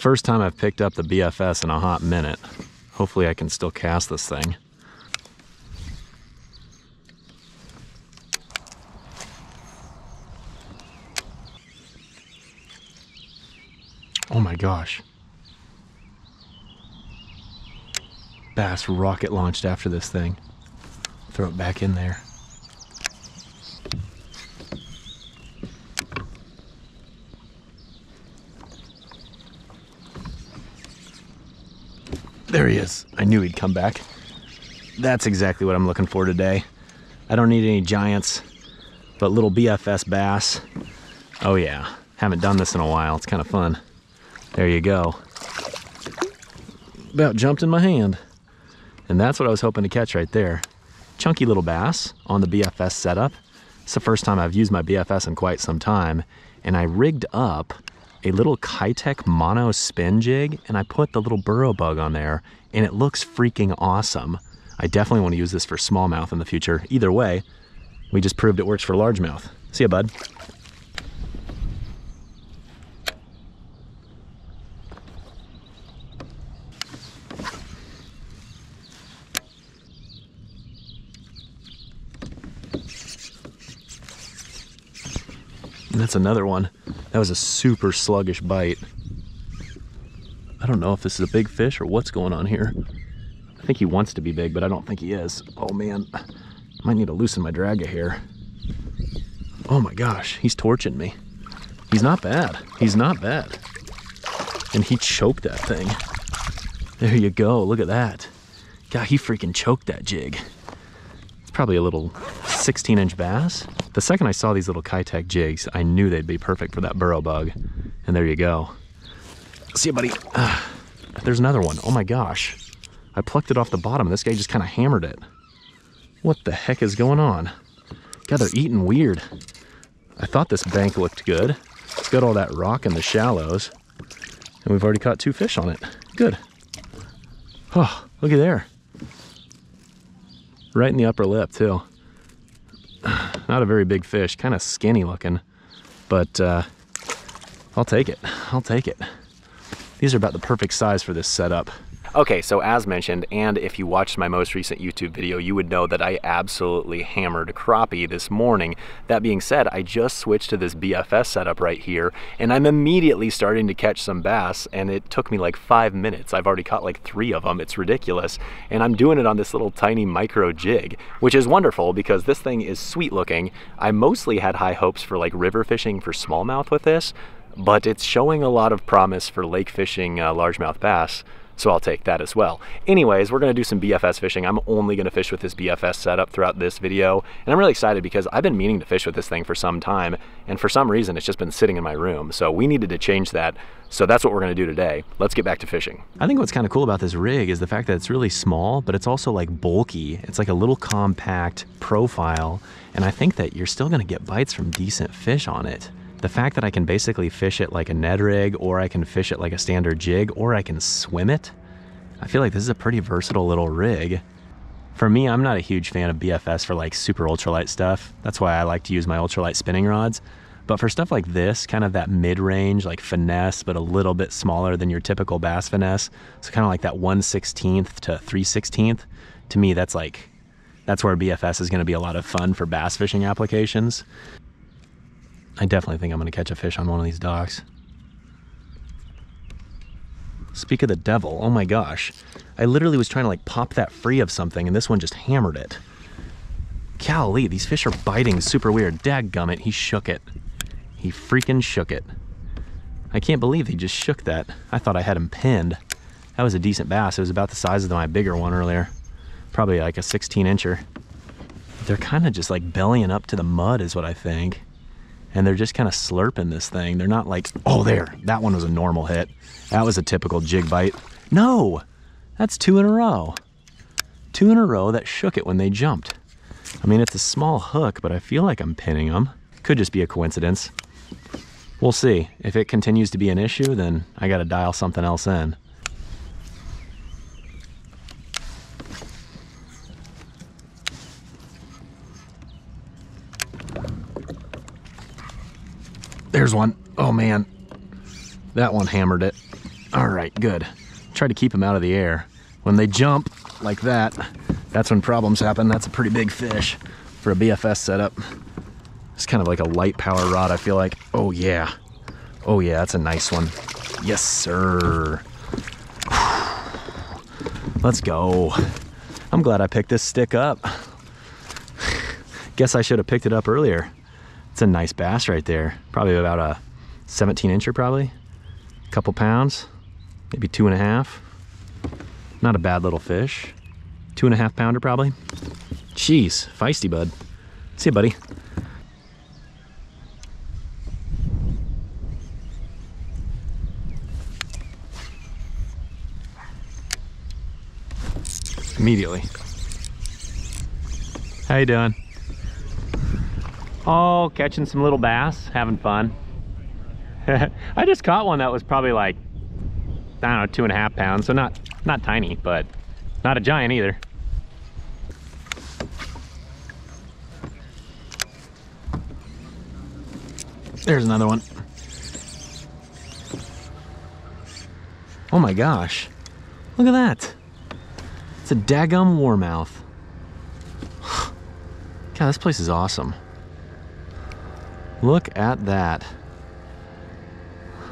First time I've picked up the BFS in a hot minute. Hopefully I can still cast this thing. Oh my gosh. Bass rocket launched after this thing. Throw it back in there. There he is. I knew he'd come back. That's exactly what I'm looking for today. I don't need any giants, but little BFS bass. Oh yeah, haven't done this in a while. It's kind of fun. There you go. About jumped in my hand. And that's what I was hoping to catch right there. Chunky little bass on the BFS setup. It's the first time I've used my BFS in quite some time. And I rigged up a little Keitech mono spin jig and I put the little Burro Bug on there and it looks freaking awesome. I definitely want to use this for smallmouth in the future. Either way, we just proved it works for largemouth. See ya, bud. And that's another one. That was a super sluggish bite. I don't know if this is a big fish or what's going on here. I think he wants to be big, but I don't think he is. Oh man, I might need to loosen my drag here. Oh my gosh, he's torching me. He's not bad. He's not bad. And he choked that thing. There you go, look at that. God, he freaking choked that jig. It's probably a little 16 inch bass. The second I saw these little Keitech jigs, I knew they'd be perfect for that Burro Bug. And there you go. See you, buddy. Uh, there's another one. Oh my gosh. I plucked it off the bottom. This guy just kind of hammered it. What the heck is going on? God, they're eating weird. I thought this bank looked good. It's got all that rock in the shallows. And we've already caught two fish on it. Good. Oh, look at there. Right in the upper lip, too. Not a very big fish, kind of skinny looking, but uh, I'll take it. I'll take it. These are about the perfect size for this setup. Okay, so as mentioned, and if you watched my most recent YouTube video, you would know that I absolutely hammered crappie this morning. That being said, I just switched to this BFS setup right here, and I'm immediately starting to catch some bass, and it took me like five minutes. I've already caught like three of them. It's ridiculous. And I'm doing it on this little tiny micro jig, which is wonderful because this thing is sweet looking. I mostly had high hopes for like river fishing for smallmouth with this, but it's showing a lot of promise for lake fishing uh, largemouth bass so I'll take that as well. Anyways, we're gonna do some BFS fishing. I'm only gonna fish with this BFS setup throughout this video, and I'm really excited because I've been meaning to fish with this thing for some time, and for some reason it's just been sitting in my room, so we needed to change that. So that's what we're gonna do today. Let's get back to fishing. I think what's kind of cool about this rig is the fact that it's really small, but it's also like bulky. It's like a little compact profile, and I think that you're still gonna get bites from decent fish on it the fact that I can basically fish it like a Ned rig, or I can fish it like a standard jig, or I can swim it, I feel like this is a pretty versatile little rig. For me, I'm not a huge fan of BFS for like super ultralight stuff. That's why I like to use my ultralight spinning rods. But for stuff like this, kind of that mid-range, like finesse, but a little bit smaller than your typical bass finesse, so kind of like that 1 16th to 3 16th, to me that's like, that's where BFS is gonna be a lot of fun for bass fishing applications. I definitely think I'm gonna catch a fish on one of these docks. Speak of the devil, oh my gosh. I literally was trying to like pop that free of something and this one just hammered it. Golly, these fish are biting super weird. Dadgummit, he shook it. He freaking shook it. I can't believe he just shook that. I thought I had him pinned. That was a decent bass. It was about the size of my bigger one earlier. Probably like a 16 incher. They're kind of just like bellying up to the mud is what I think and they're just kind of slurping this thing. They're not like, oh, there, that one was a normal hit. That was a typical jig bite. No, that's two in a row. Two in a row that shook it when they jumped. I mean, it's a small hook, but I feel like I'm pinning them. Could just be a coincidence. We'll see. If it continues to be an issue, then I got to dial something else in. There's one. Oh man, that one hammered it. All right, good. Try to keep them out of the air. When they jump like that, that's when problems happen. That's a pretty big fish for a BFS setup. It's kind of like a light power rod, I feel like. Oh yeah. Oh yeah, that's a nice one. Yes, sir. Let's go. I'm glad I picked this stick up. Guess I should have picked it up earlier. It's a nice bass right there. Probably about a 17 incher probably. A couple pounds, maybe two and a half. Not a bad little fish. Two and a half pounder probably. Jeez, feisty bud. See you, buddy. Immediately. How you doing? Oh, catching some little bass, having fun. I just caught one that was probably like, I don't know, two and a half pounds. So not, not tiny, but not a giant either. There's another one. Oh my gosh. Look at that. It's a daggum warmouth. God, this place is awesome. Look at that.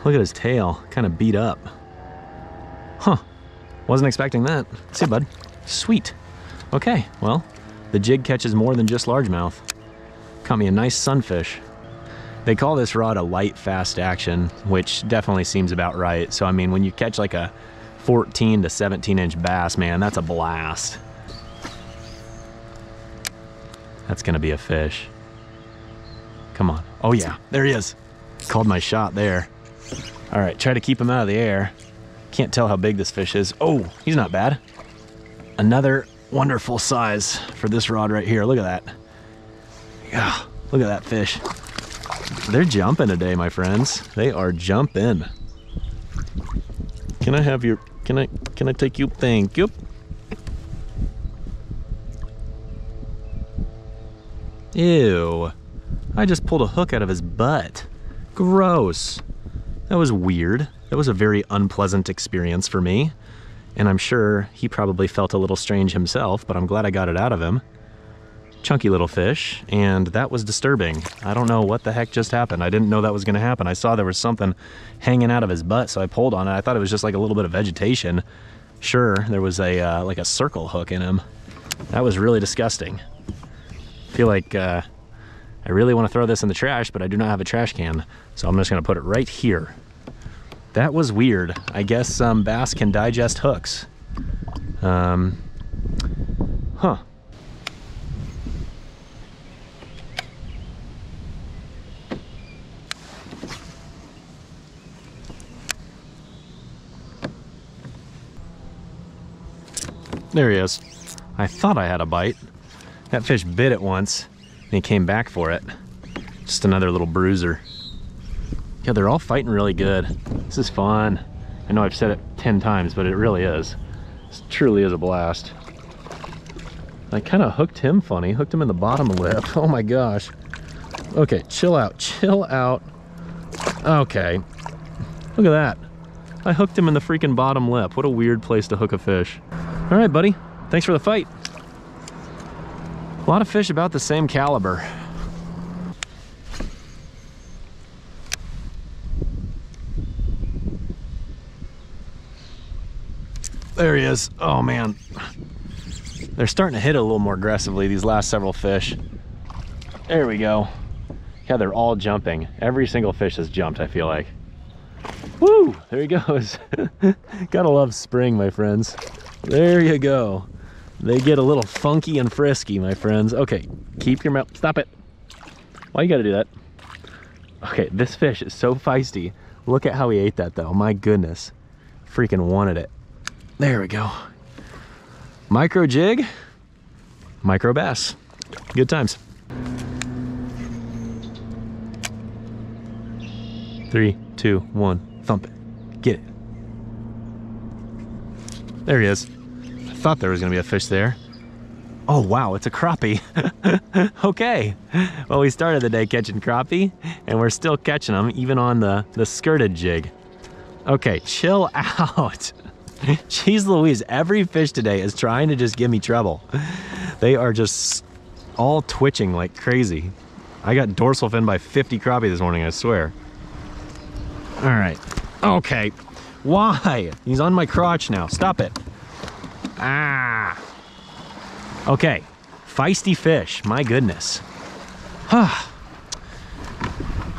Look at his tail, kind of beat up. Huh, wasn't expecting that. See, bud. Sweet. Okay, well, the jig catches more than just largemouth. Caught me a nice sunfish. They call this rod a light fast action, which definitely seems about right. So, I mean, when you catch like a 14 to 17 inch bass, man, that's a blast. That's gonna be a fish. Come on. Oh yeah, there he is. Called my shot there. All right, try to keep him out of the air. Can't tell how big this fish is. Oh, he's not bad. Another wonderful size for this rod right here. Look at that. Yeah, look at that fish. They're jumping today, my friends. They are jumping. Can I have your, can I, can I take you? Thank you. Ew. I just pulled a hook out of his butt. Gross. That was weird. That was a very unpleasant experience for me. And I'm sure he probably felt a little strange himself, but I'm glad I got it out of him. Chunky little fish, and that was disturbing. I don't know what the heck just happened. I didn't know that was gonna happen. I saw there was something hanging out of his butt, so I pulled on it. I thought it was just like a little bit of vegetation. Sure, there was a uh, like a circle hook in him. That was really disgusting. I feel like uh, I really want to throw this in the trash, but I do not have a trash can. So I'm just gonna put it right here. That was weird. I guess some um, bass can digest hooks. Um, huh. There he is. I thought I had a bite. That fish bit it once, and he came back for it. Just another little bruiser. Yeah, they're all fighting really good. This is fun. I know I've said it 10 times, but it really is. This truly is a blast. I kind of hooked him funny, hooked him in the bottom lip. Oh my gosh. Okay, chill out, chill out. Okay, look at that. I hooked him in the freaking bottom lip. What a weird place to hook a fish. All right, buddy. Thanks for the fight. A lot of fish about the same caliber. There he is. Oh man. They're starting to hit it a little more aggressively, these last several fish. There we go. Yeah, they're all jumping. Every single fish has jumped, I feel like. Woo! There he goes. Gotta love spring, my friends. There you go. They get a little funky and frisky, my friends. Okay, keep your mouth, stop it. Why you gotta do that? Okay, this fish is so feisty. Look at how he ate that though, my goodness. Freaking wanted it. There we go. Micro jig, micro bass. Good times. Three, two, one, thump it. Get it. There he is. Thought there was gonna be a fish there. Oh wow, it's a crappie. okay. Well, we started the day catching crappie and we're still catching them even on the, the skirted jig. Okay, chill out. Jeez Louise, every fish today is trying to just give me trouble. They are just all twitching like crazy. I got dorsal fin by 50 crappie this morning, I swear. All right, okay. Why? He's on my crotch now, stop it. Ah. Okay, feisty fish, my goodness. Ah.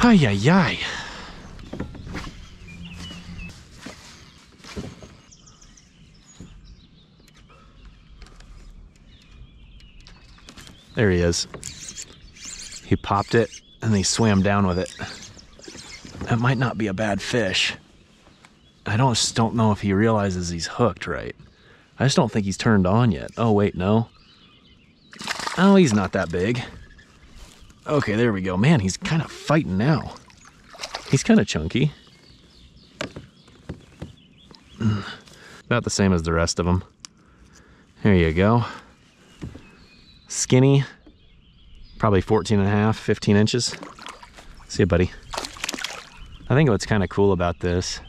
Ay, ay, ay. There he is. He popped it and he swam down with it. That might not be a bad fish. I don't just don't know if he realizes he's hooked right. I just don't think he's turned on yet. Oh wait, no. Oh, he's not that big. Okay, there we go. Man, he's kind of fighting now. He's kind of chunky. About the same as the rest of them. There you go skinny, probably 14 and a half, 15 inches. See you, buddy. I think what's kind of cool about this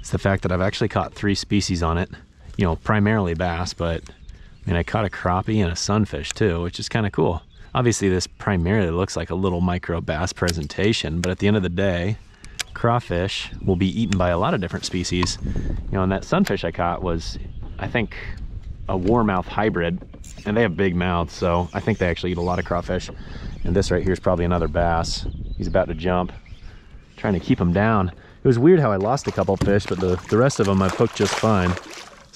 is the fact that I've actually caught three species on it. You know, primarily bass, but I mean, I caught a crappie and a sunfish too, which is kind of cool. Obviously, this primarily looks like a little micro bass presentation, but at the end of the day, crawfish will be eaten by a lot of different species. You know, and that sunfish I caught was, I think, a warmouth hybrid and they have big mouths so I think they actually eat a lot of crawfish and this right here is probably another bass he's about to jump trying to keep him down it was weird how I lost a couple fish but the, the rest of them I've hooked just fine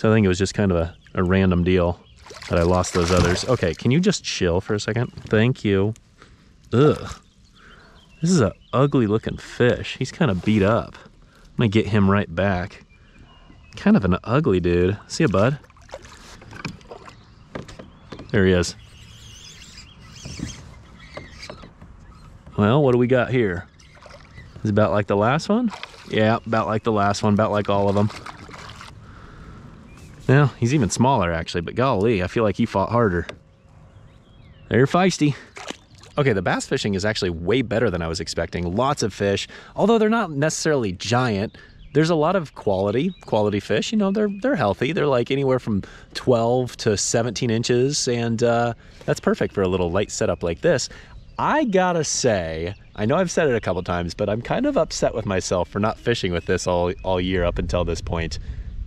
so I think it was just kind of a, a random deal that I lost those others. Okay can you just chill for a second? Thank you. Ugh. This is a ugly looking fish. He's kind of beat up. I'm gonna get him right back. Kind of an ugly dude. See ya bud. There he is. Well, what do we got here? Is about like the last one? Yeah, about like the last one, about like all of them. Well, he's even smaller actually, but golly, I feel like he fought harder. They're feisty. Okay, the bass fishing is actually way better than I was expecting. Lots of fish, although they're not necessarily giant there's a lot of quality quality fish you know they're they're healthy they're like anywhere from 12 to 17 inches and uh, that's perfect for a little light setup like this i gotta say i know i've said it a couple times but i'm kind of upset with myself for not fishing with this all all year up until this point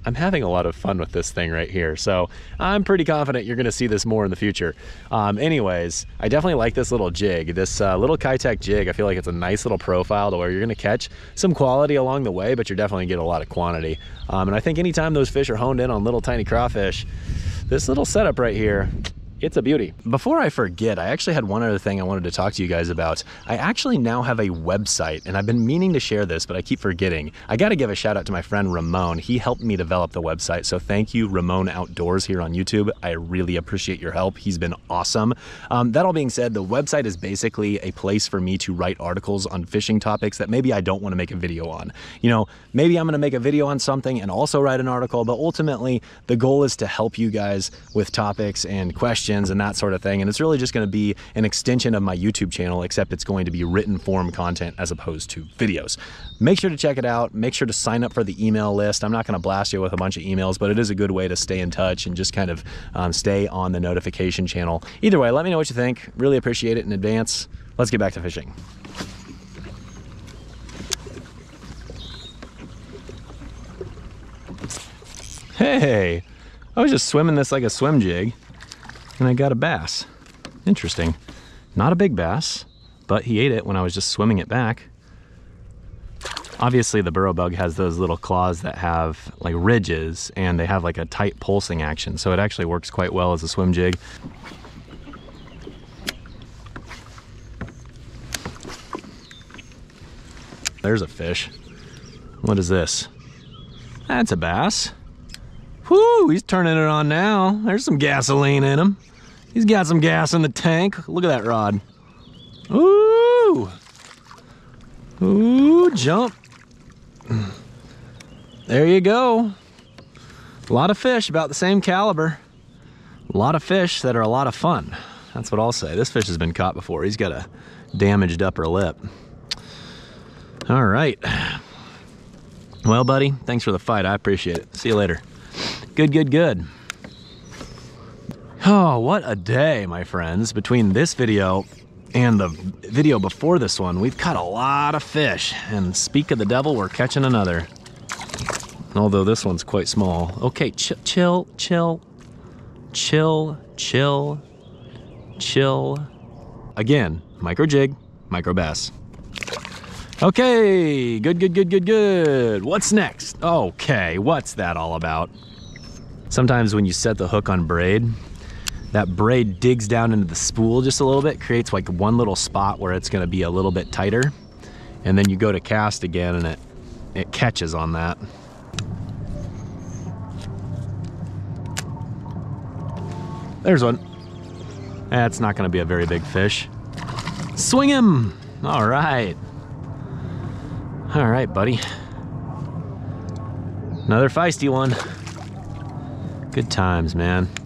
I'm having a lot of fun with this thing right here. So I'm pretty confident you're gonna see this more in the future. Um, anyways, I definitely like this little jig. This uh, little Keitech jig, I feel like it's a nice little profile to where you're gonna catch some quality along the way, but you're definitely get a lot of quantity. Um, and I think anytime those fish are honed in on little tiny crawfish, this little setup right here it's a beauty. Before I forget, I actually had one other thing I wanted to talk to you guys about. I actually now have a website, and I've been meaning to share this, but I keep forgetting. I got to give a shout out to my friend Ramon. He helped me develop the website, so thank you, Ramon Outdoors here on YouTube. I really appreciate your help. He's been awesome. Um, that all being said, the website is basically a place for me to write articles on fishing topics that maybe I don't want to make a video on. You know, maybe I'm going to make a video on something and also write an article, but ultimately the goal is to help you guys with topics and questions questions and that sort of thing. And it's really just going to be an extension of my YouTube channel, except it's going to be written form content as opposed to videos. Make sure to check it out. Make sure to sign up for the email list. I'm not going to blast you with a bunch of emails, but it is a good way to stay in touch and just kind of um, stay on the notification channel. Either way, let me know what you think. Really appreciate it in advance. Let's get back to fishing. Hey, I was just swimming this like a swim jig and I got a bass. Interesting. Not a big bass, but he ate it when I was just swimming it back. Obviously the Burro Bug has those little claws that have like ridges and they have like a tight pulsing action. So it actually works quite well as a swim jig. There's a fish. What is this? That's a bass. Whoo, he's turning it on now. There's some gasoline in him. He's got some gas in the tank. Look at that rod. Ooh. Ooh, jump. There you go. A lot of fish about the same caliber. A lot of fish that are a lot of fun. That's what I'll say. This fish has been caught before. He's got a damaged upper lip. All right. Well, buddy, thanks for the fight. I appreciate it. See you later. Good, good, good. Oh, what a day, my friends. Between this video and the video before this one, we've caught a lot of fish. And speak of the devil, we're catching another. Although this one's quite small. Okay, ch chill, chill, chill, chill, chill. Again, micro jig, micro bass. Okay, good, good, good, good, good. What's next? Okay, what's that all about? Sometimes when you set the hook on braid, that braid digs down into the spool just a little bit, creates like one little spot where it's gonna be a little bit tighter. And then you go to cast again and it, it catches on that. There's one. That's not gonna be a very big fish. Swing him! All right. All right, buddy. Another feisty one. Good times, man.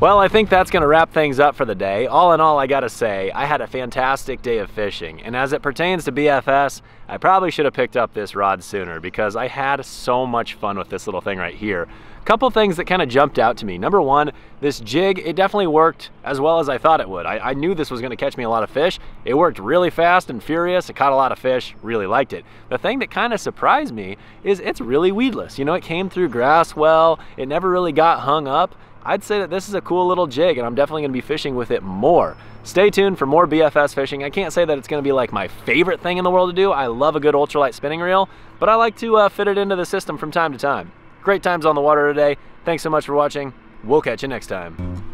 Well, I think that's gonna wrap things up for the day. All in all, I gotta say, I had a fantastic day of fishing. And as it pertains to BFS, I probably should have picked up this rod sooner because I had so much fun with this little thing right here. A couple things that kind of jumped out to me. Number one, this jig, it definitely worked as well as I thought it would. I, I knew this was gonna catch me a lot of fish. It worked really fast and furious. It caught a lot of fish, really liked it. The thing that kind of surprised me is it's really weedless. You know, it came through grass well, it never really got hung up. I'd say that this is a cool little jig and I'm definitely gonna be fishing with it more. Stay tuned for more BFS fishing. I can't say that it's gonna be like my favorite thing in the world to do. I love a good ultralight spinning reel, but I like to uh, fit it into the system from time to time. Great times on the water today. Thanks so much for watching. We'll catch you next time.